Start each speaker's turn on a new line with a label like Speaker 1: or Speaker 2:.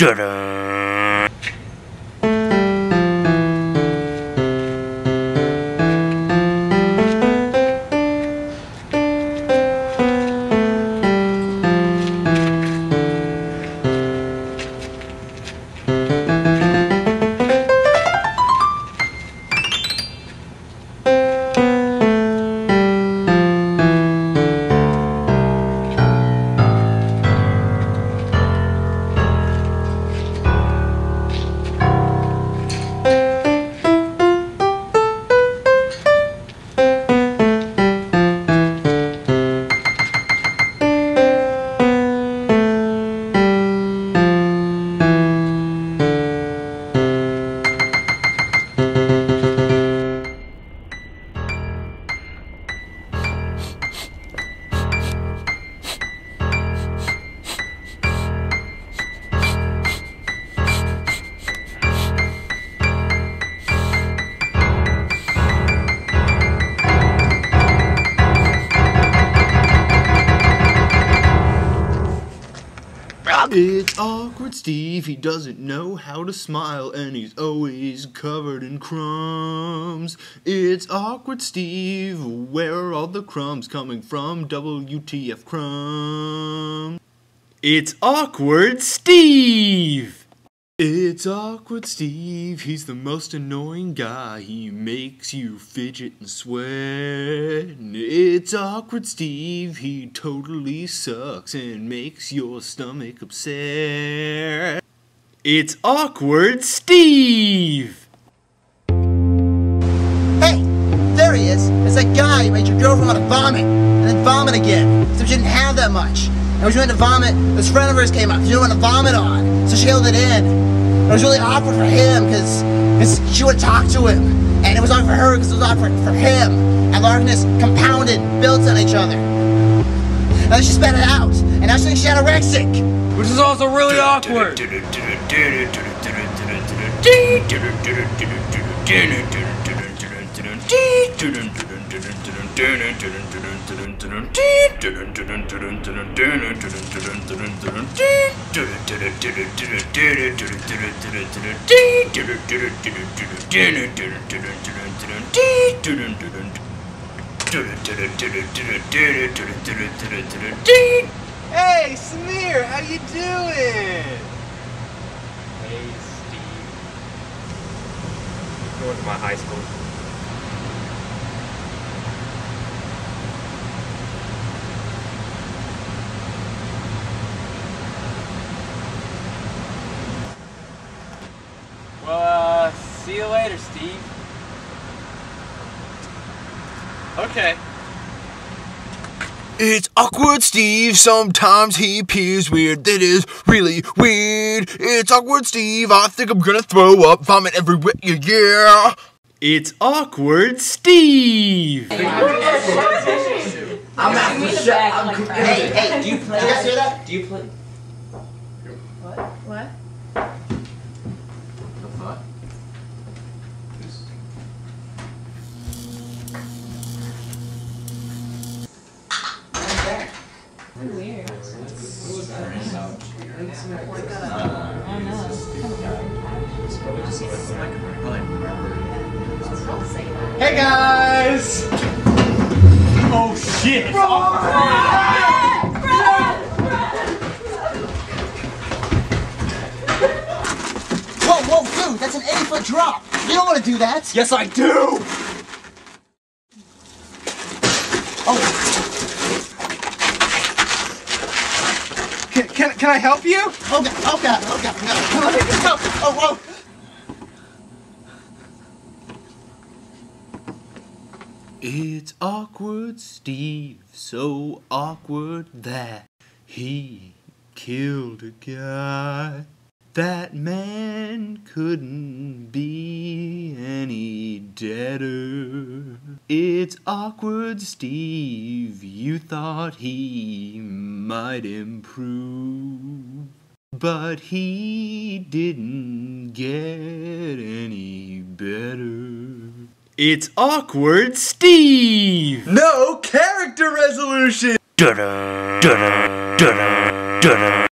Speaker 1: 这人 It's awkward Steve, he doesn't know how to smile and he's always covered in crumbs. It's awkward Steve, where are all the crumbs coming from? WTF crumbs. It's awkward Steve! It's awkward Steve, he's the most annoying guy. He makes you fidget and sweat. It's awkward Steve, he totally sucks and makes your stomach upset. It's awkward Steve!
Speaker 2: Hey, there he is. It's that guy who made your girlfriend want to vomit and then vomit again. So she didn't have that much. And when she went to vomit, this friend of hers came up. She didn't want to vomit on, so she held it in. It was really awkward for him because she wouldn't talk to him, and it was awkward for her because it was awkward for him. And darkness compounded, built on each other. And then she spat it out, and now she thinks she's anorexic.
Speaker 3: Which is also really awkward.
Speaker 4: Hey, Samir, how you doing?
Speaker 3: Hey, Steve. Going to my high school.
Speaker 4: You later, Steve. Okay.
Speaker 1: It's awkward Steve, sometimes he appears weird, that is really weird. It's awkward Steve, I think I'm gonna throw up, vomit everywhere, yeah. It's awkward Steve!
Speaker 2: I'm not for sure. I'm, hey, hey, do you, do you guys hear that?
Speaker 3: Do you play?
Speaker 5: What? Weird.
Speaker 4: Hey guys! Oh shit!
Speaker 2: Whoa, whoa, dude, that's an 80 foot drop. You don't want to do that.
Speaker 4: Yes, I do! Can, can, can I help you?
Speaker 2: Oh, God, oh, God, oh, God, no. Let me go. Oh, whoa.
Speaker 1: It's awkward Steve, so awkward that he killed a guy. That man couldn't be any deader. It's awkward Steve, you thought he might improve. But he didn't get any better. It's awkward Steve!
Speaker 4: No character resolution!
Speaker 1: Dun-dun, dun-dun, dun-dun, dun-dun.